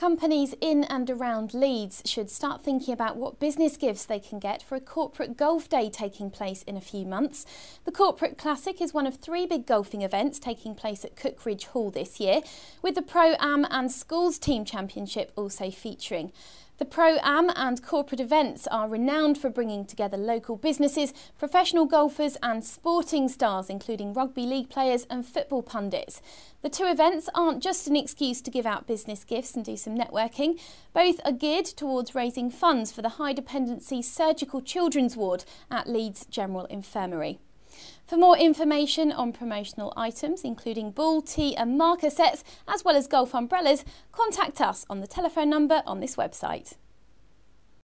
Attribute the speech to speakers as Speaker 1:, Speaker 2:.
Speaker 1: Companies in and around Leeds should start thinking about what business gifts they can get for a corporate golf day taking place in a few months. The Corporate Classic is one of three big golfing events taking place at Cookridge Hall this year, with the Pro Am and Schools Team Championship also featuring. The Pro-Am and corporate events are renowned for bringing together local businesses, professional golfers and sporting stars, including rugby league players and football pundits. The two events aren't just an excuse to give out business gifts and do some networking. Both are geared towards raising funds for the high dependency surgical children's ward at Leeds General Infirmary. For more information on promotional items, including ball, tee and marker sets, as well as golf umbrellas, contact us on the telephone number on this website.